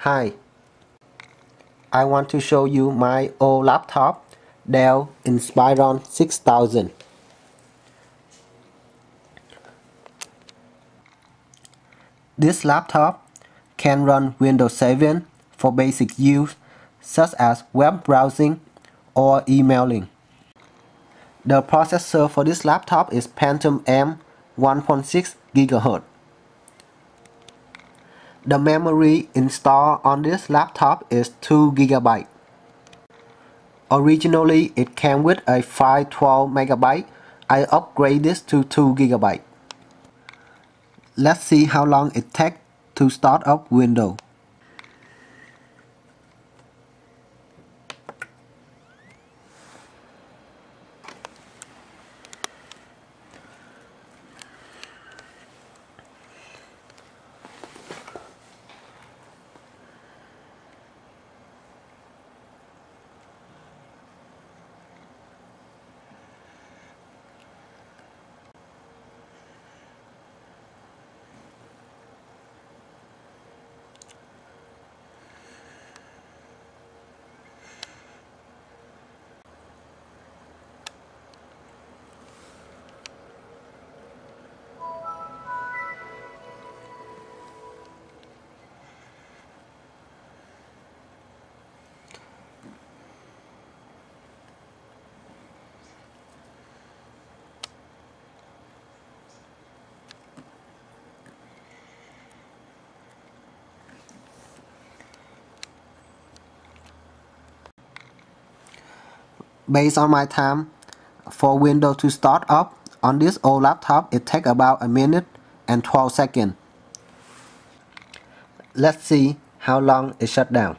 Hi, I want to show you my old laptop, Dell Inspiron 6000. This laptop can run Windows 7 for basic use such as web browsing or emailing. The processor for this laptop is Pentium M 1.6 GHz. The memory installed on this laptop is 2 GB. Originally, it came with a 512 MB. I upgraded this to 2 GB. Let's see how long it takes to start up Windows. Based on my time, for Windows to start up on this old laptop, it takes about a minute and 12 seconds. Let's see how long it shut down.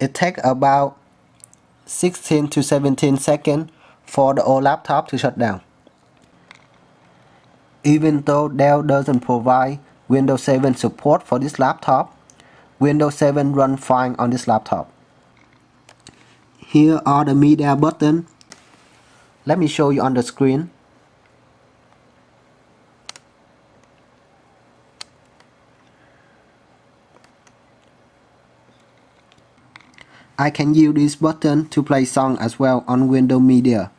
It takes about 16 to 17 seconds for the old laptop to shut down. Even though Dell doesn't provide Windows 7 support for this laptop, Windows 7 runs fine on this laptop. Here are the media buttons. Let me show you on the screen. I can use this button to play song as well on Windows Media.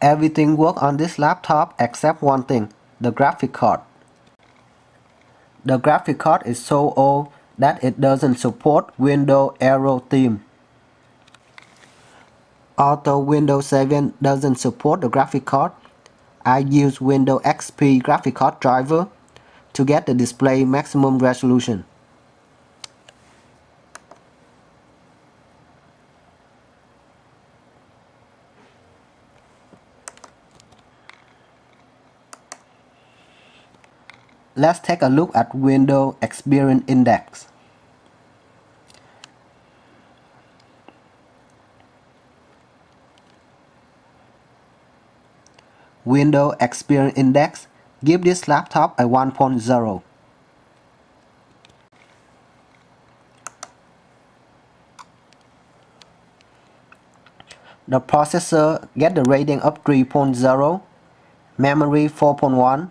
Everything works on this laptop except one thing, the graphic card. The graphic card is so old that it doesn't support Windows Aero theme. Although Windows 7 doesn't support the graphic card, I use Windows XP graphic card driver to get the display maximum resolution. Let's take a look at Windows Experience Index. Windows Experience Index, give this laptop a 1.0. The processor get the rating of 3.0, memory 4.1.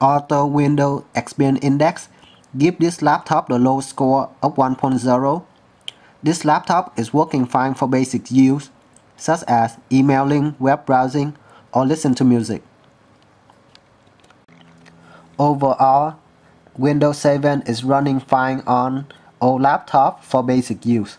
Auto window Experience Index give this laptop the low score of 1.0. This laptop is working fine for basic use, such as emailing, web browsing, or listen to music. Overall, Windows 7 is running fine on old laptop for basic use.